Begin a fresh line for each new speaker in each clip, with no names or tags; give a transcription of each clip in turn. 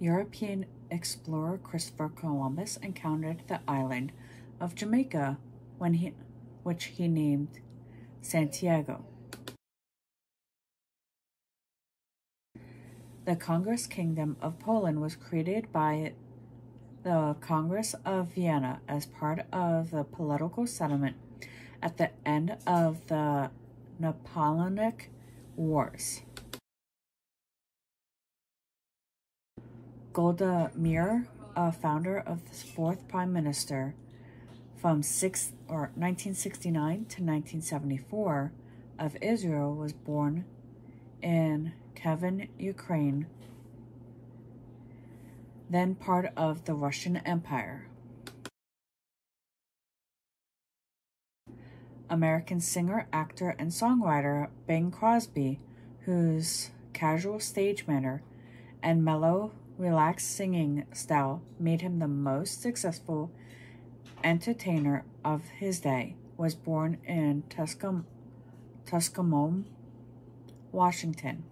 European explorer Christopher Columbus encountered the island of Jamaica when he, which he named Santiago. The Congress Kingdom of Poland was created by the Congress of Vienna as part of the political settlement at the end of the Napoleonic Wars. Golda Meir, a founder of the fourth prime minister from six, or 1969 to 1974 of Israel, was born in Kiev, Ukraine, then part of the Russian Empire. American singer, actor, and songwriter Bing Crosby, whose casual stage manner and mellow, relaxed singing style made him the most successful entertainer of his day, was born in Tuscum- Washington.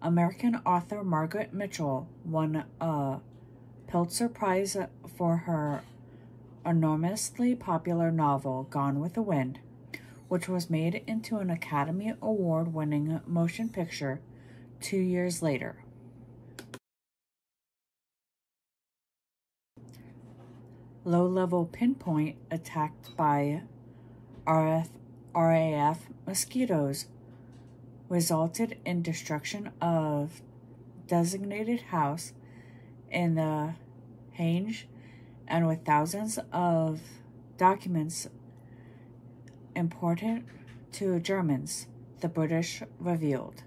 American author Margaret Mitchell won a Pulitzer Prize for her enormously popular novel Gone with the Wind, which was made into an Academy Award winning motion picture two years later. Low level pinpoint attacked by RF, RAF mosquitoes resulted in destruction of designated house in the Henge and with thousands of documents important to Germans, the British revealed.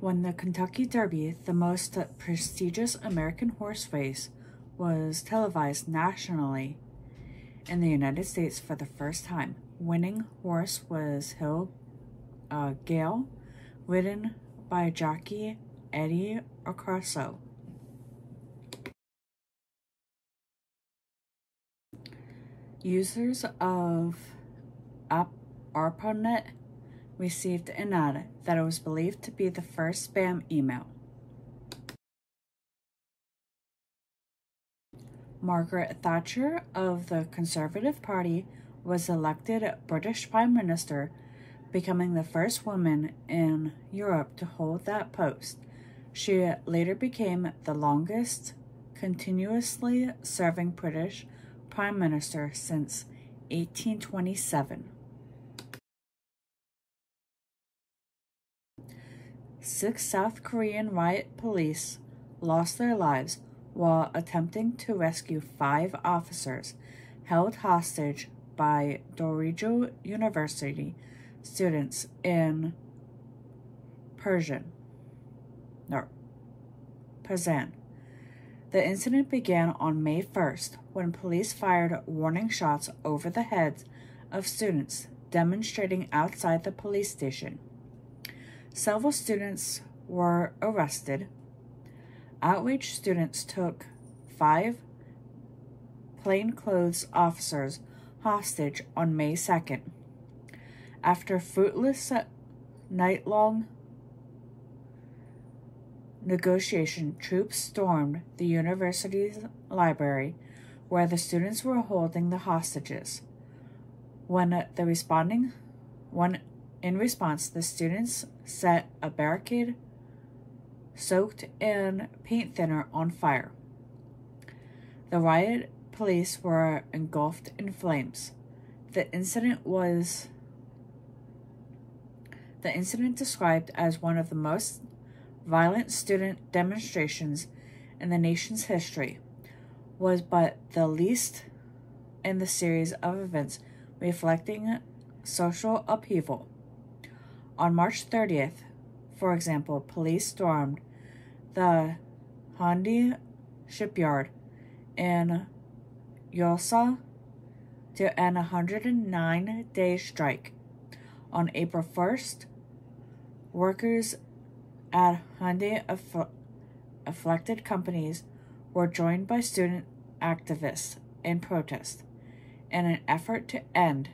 When the Kentucky Derby, the most prestigious American horse race, was televised nationally in the United States for the first time, winning horse was Hill uh, Gail, ridden by jockey Eddie Ocasio. Users of ARPANET received an ad that it was believed to be the first spam email. Margaret Thatcher of the Conservative Party was elected British Prime Minister, becoming the first woman in Europe to hold that post. She later became the longest continuously serving British Prime Minister since 1827. Six South Korean riot police lost their lives while attempting to rescue five officers held hostage by Dorejo University students in Persian. No, Pazan. The incident began on May 1st when police fired warning shots over the heads of students demonstrating outside the police station. Several students were arrested. Outraged students took five plainclothes officers hostage on May 2nd. After fruitless night long negotiation, troops stormed the university's library where the students were holding the hostages. When the responding when in response, the students set a barricade soaked in paint thinner on fire. The riot police were engulfed in flames. The incident was the incident described as one of the most violent student demonstrations in the nation's history was but the least in the series of events reflecting social upheaval. On March 30th, for example, police stormed the Hyundai shipyard in Yosa to end a 109 day strike. On April 1st, workers at Hyundai aff- afflicted companies were joined by student activists in protest in an effort to end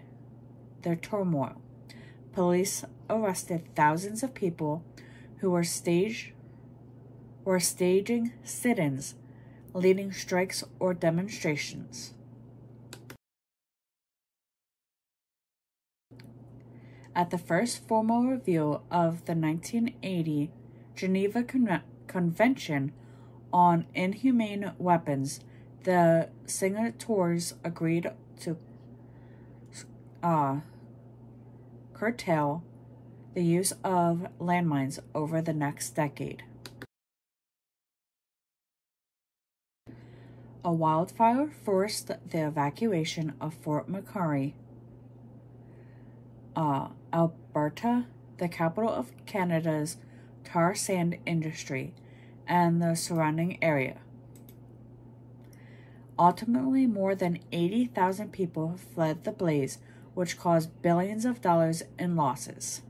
their turmoil. Police arrested thousands of people who were stage were staging sit-ins, leading strikes or demonstrations. At the first formal review of the 1980 Geneva Con- Convention on Inhumane Weapons, the signatories agreed to uh, curtail the use of landmines over the next decade. A wildfire forced the evacuation of Fort McMurray, uh, Alberta, the capital of Canada's tar sand industry, and the surrounding area. Ultimately, more than 80,000 people fled the blaze, which caused billions of dollars in losses.